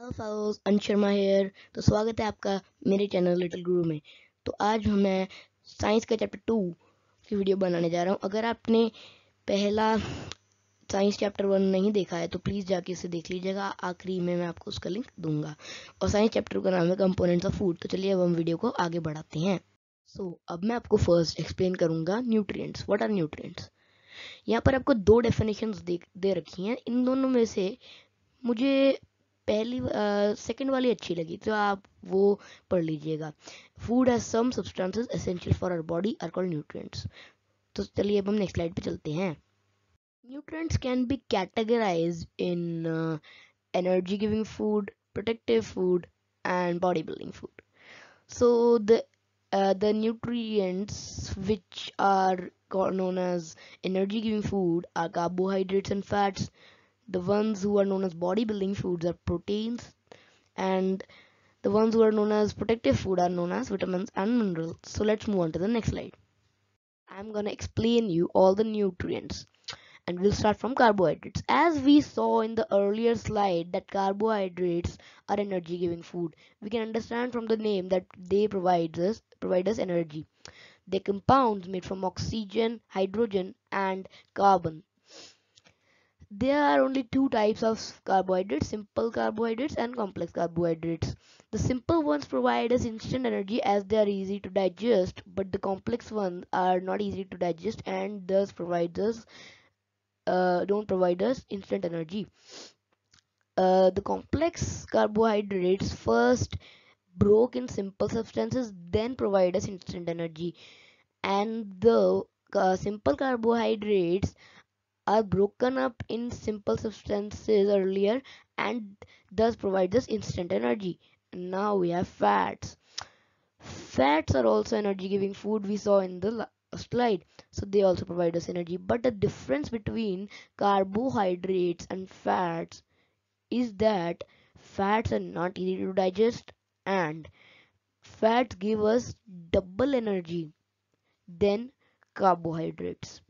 Hello follows अंश Sharma hair तो स्वागत है आपका मेरे चैनल लिटिल गुरु में। तो आज मैं साइंस का चैप्टर टू की वीडियो बनाने जा रहा हूँ। अगर आपने पहला साइंस चैप्टर वन नहीं देखा है तो प्लीज़ जाके इसे देख लीजिएगा। आखिरी में मैं आपको उसका लिंक दूँगा। और साइंस चैप्टर का नाम है कंपोनेंट्स ऑफ़ फ़ूड तो चलिए अब हम वीडियो को आगे बढ़ाते हैं। सो so, अब मैं आपको फ़र्स्ट एक्सप्लेन करूँगा न्यूट्रिएंट्स व्हाट आर न्यूट्रिएंट्स यहाँ पर आपको दो डेफिनेशंस दे दे रखी हैं। इन दोनों में से मुझे पहली सेकंड वाली अच्छी लगी तो आप वो पढ़ लीजिएगा। Food has some substances essential for our body are called nutrients तो चलिए अब हम नेक्स्ट स्लाइड पे चलते हैं। Nutrients can be categorized in energy giving food protective food and body building food so the uh, the nutrients which are known as energy giving food are carbohydrates and fats the ones who are known as bodybuilding foods are proteins and the ones who are known as protective food are known as vitamins and minerals. So let's move on to the next slide. I'm going to explain you all the nutrients and we'll start from carbohydrates. As we saw in the earlier slide that carbohydrates are energy giving food we can understand from the name that they provide us provide us energy. They're compounds made from oxygen hydrogen and carbon there are only two types of carbohydrates simple carbohydrates and complex carbohydrates. The simple ones provide us instant energy as they are easy to digest but the complex ones are not easy to digest and thus provide us uh, don't provide us instant energy. Uh, the complex carbohydrates first broke in simple substances then provide us instant energy. And the uh, simple carbohydrates are broken up in simple substances earlier and thus provide us instant energy. Now we have fats. Fats are also energy giving food we saw in the slide. So they also provide us energy. But the difference between carbohydrates and fats is that fats are not easy to digest and fats give us double energy than carbohydrates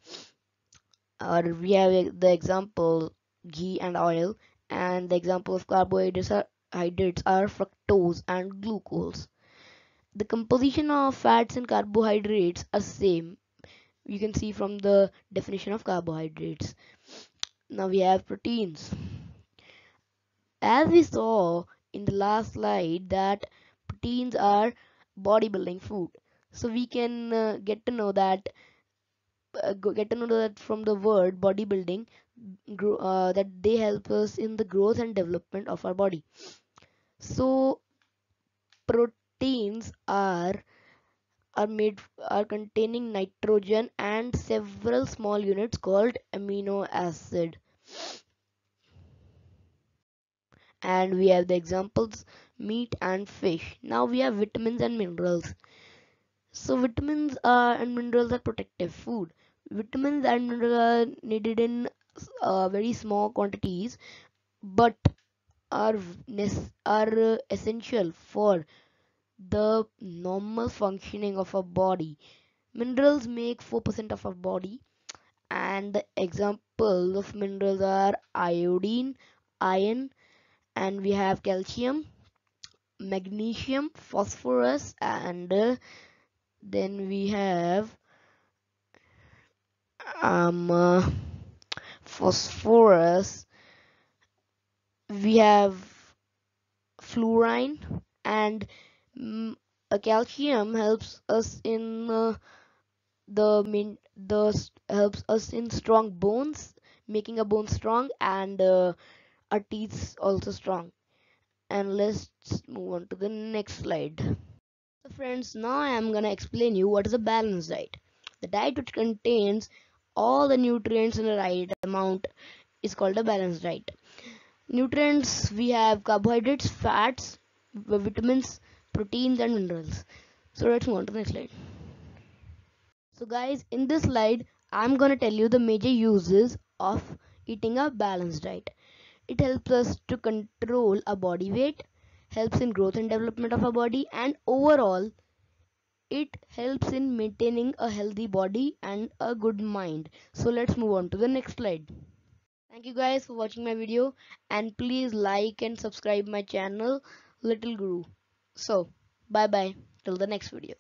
or we have the example ghee and oil. And the example of carbohydrates are, fructose and glucose. The composition of fats and carbohydrates are same. You can see from the definition of carbohydrates. Now we have proteins. As we saw in the last slide that proteins are bodybuilding food. So we can uh, get to know that uh, get to know that from the word bodybuilding uh, that they help us in the growth and development of our body. So proteins are are made are containing nitrogen and several small units called amino acid. And we have the examples meat and fish. Now we have vitamins and minerals. So vitamins are and minerals are protective food vitamins and are needed in uh, very small quantities but are are essential for the normal functioning of a body. Minerals make 4% of our body and the examples of minerals are iodine iron and we have calcium magnesium phosphorus and uh, then we have um uh, phosphorus. We have fluorine and a calcium helps us in uh, the min the helps us in strong bones making a bone strong and uh, our teeth also strong. And let's move on to the next slide. So friends now i am gonna explain you what is a balanced diet. The diet which contains all the nutrients in the right amount is called a balanced diet. Nutrients we have carbohydrates fats vitamins proteins and minerals. So let's move on to the next slide. So guys in this slide i'm gonna tell you the major uses of eating a balanced diet. It helps us to control our body weight helps in growth and development of our body and overall it helps in maintaining a healthy body and a good mind. So let's move on to the next slide. Thank you guys for watching my video and please like and subscribe my channel little guru. So bye bye till the next video